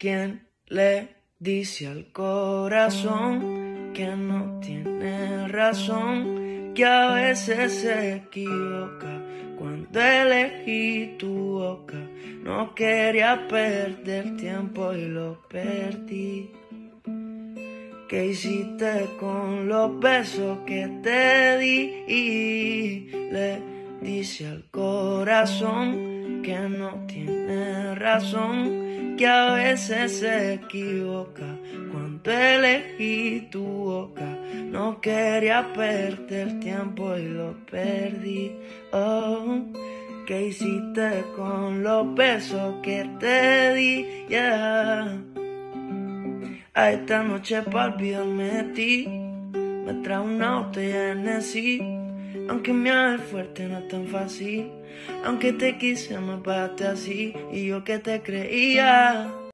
¿Quién le dice al corazón que no tiene razón? Que a veces se equivoca cuando elegí tu boca. No quería perder tiempo y lo perdí. ¿Qué hiciste con los besos que te di? Le dice al corazón que no tiene razón, que a veces se equivoca cuando elegí tu boca. No quería perder tiempo y lo perdí. Oh, ¿qué hiciste con los besos que te di? Yeah a esta noche para olvidarme de ti. Me trae una botella de sí. Aunque me haga fuerte no es tan fácil. Aunque te quise me pagaste así. Y yo que te creía.